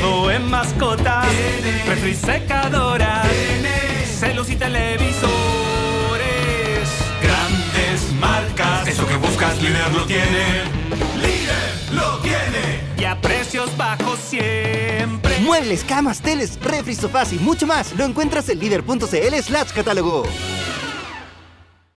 Todo en mascotas, Refri secadoras, Celos y televisores. Grandes marcas. Eso que buscas, líder lo tiene. ¡Líder lo tiene! Y a precios bajos siempre. Muebles, camas, teles, refri, sofás y mucho más lo encuentras en líder.cl slash catálogo.